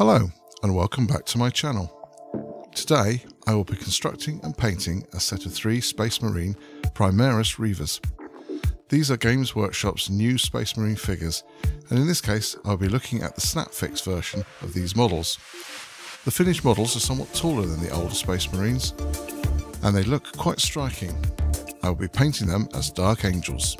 Hello and welcome back to my channel. Today I will be constructing and painting a set of three Space Marine Primaris Reivers. These are Games Workshop's new Space Marine figures and in this case I'll be looking at the Snapfix version of these models. The finished models are somewhat taller than the older Space Marines and they look quite striking. I will be painting them as Dark Angels.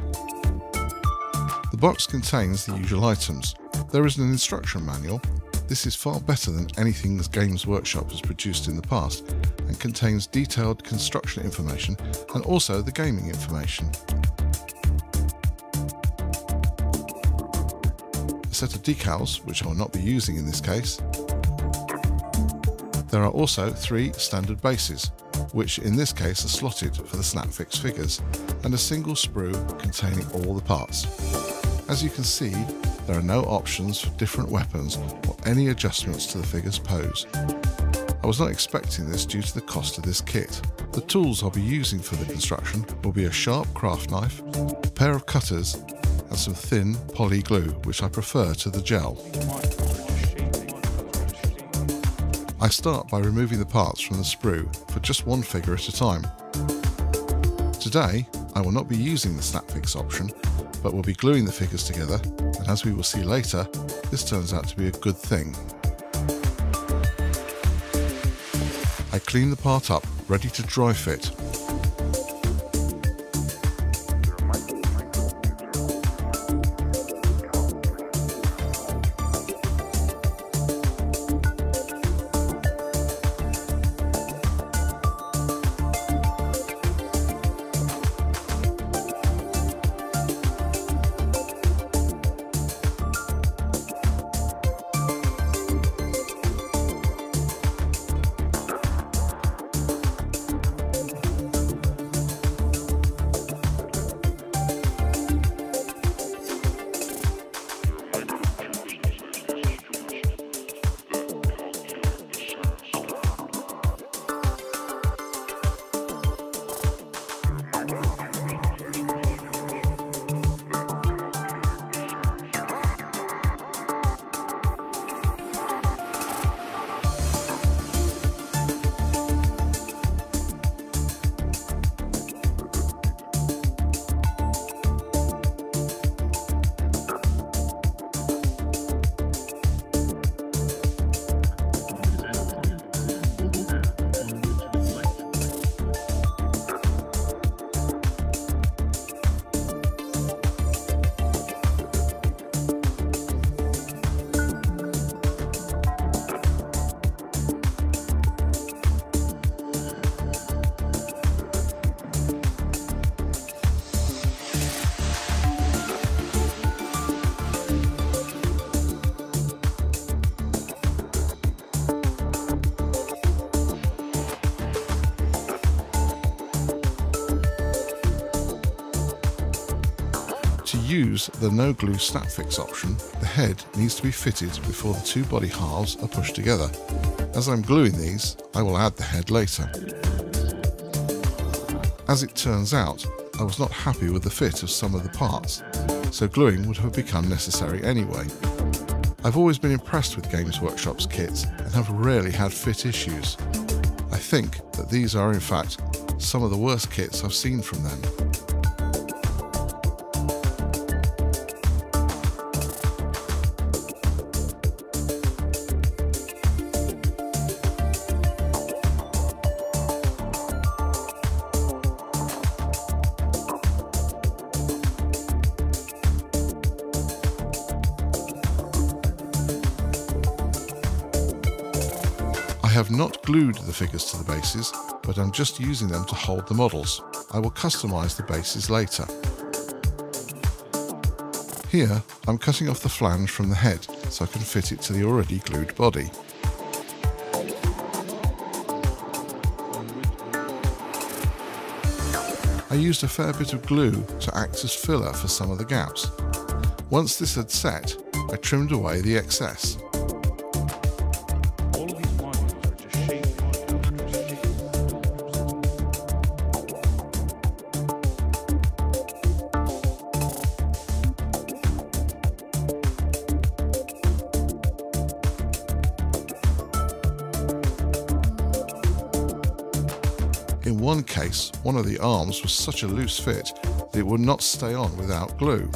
The box contains the usual items. There is an instruction manual. This is far better than anything Games Workshop has produced in the past and contains detailed construction information and also the gaming information. A set of decals, which I will not be using in this case. There are also three standard bases, which in this case are slotted for the Snapfix figures, and a single sprue containing all the parts. As you can see, there are no options for different weapons or any adjustments to the figure's pose. I was not expecting this due to the cost of this kit. The tools I'll be using for the construction will be a sharp craft knife, a pair of cutters and some thin poly glue which I prefer to the gel. I start by removing the parts from the sprue for just one figure at a time. Today, I will not be using the Snapfix option, but will be gluing the figures together, and as we will see later, this turns out to be a good thing. I clean the part up, ready to dry fit, To use the no glue Snapfix option, the head needs to be fitted before the two body halves are pushed together. As I'm gluing these, I will add the head later. As it turns out, I was not happy with the fit of some of the parts, so gluing would have become necessary anyway. I've always been impressed with Games Workshop's kits and have rarely had fit issues. I think that these are in fact some of the worst kits I've seen from them. Have not glued the figures to the bases, but I'm just using them to hold the models. I will customise the bases later. Here, I'm cutting off the flange from the head so I can fit it to the already glued body. I used a fair bit of glue to act as filler for some of the gaps. Once this had set, I trimmed away the excess. Case, one of the arms was such a loose fit that it would not stay on without glue.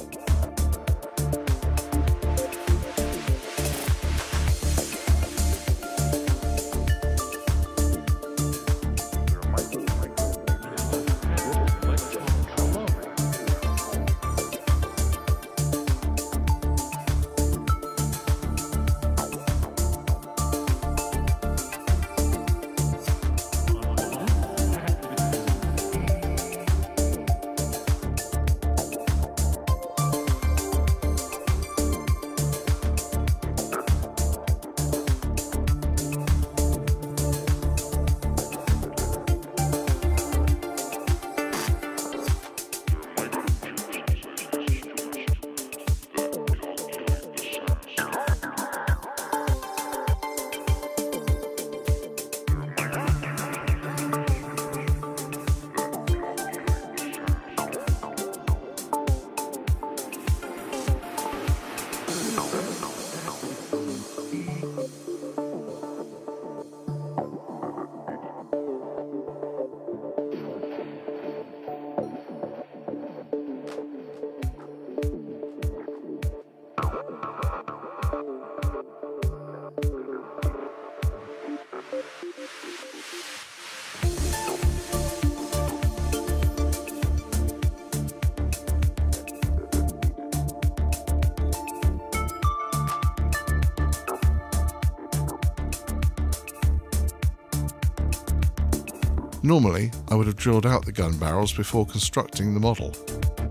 Normally, I would have drilled out the gun barrels before constructing the model,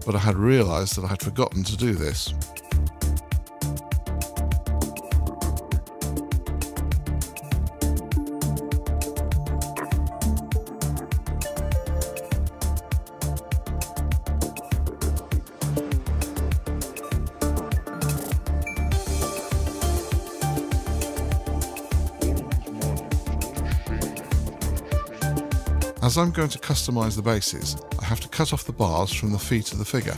but I had realised that I had forgotten to do this. As I'm going to customise the bases, I have to cut off the bars from the feet of the figure.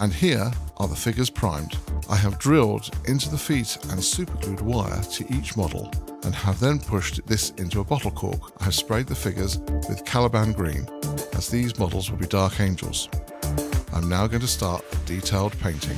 And here are the figures primed. I have drilled into the feet and superglued wire to each model and have then pushed this into a bottle cork. I have sprayed the figures with Caliban green as these models will be Dark Angels. I'm now going to start a detailed painting.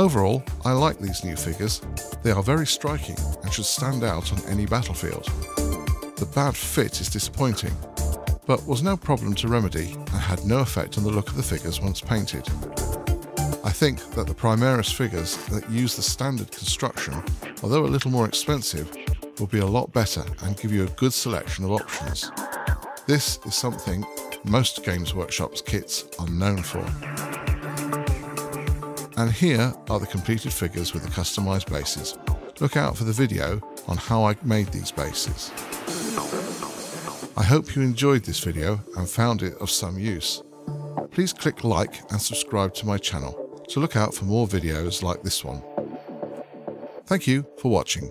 Overall, I like these new figures. They are very striking and should stand out on any battlefield. The bad fit is disappointing, but was no problem to remedy and had no effect on the look of the figures once painted. I think that the Primaris figures that use the standard construction, although a little more expensive, will be a lot better and give you a good selection of options. This is something most Games Workshop's kits are known for. And here are the completed figures with the customised bases. Look out for the video on how I made these bases. I hope you enjoyed this video and found it of some use. Please click like and subscribe to my channel to look out for more videos like this one. Thank you for watching.